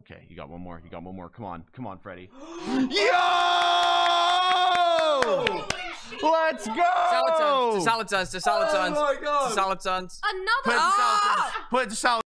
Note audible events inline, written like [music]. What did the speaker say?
Okay, you got one more. You got one more. Come on, come on, Freddie. [gasps] Yo! Let's go! Salad sons. To salad sons. To salad Oh my To god! salad ah! sons. Put it Another. to salad. Put it to salad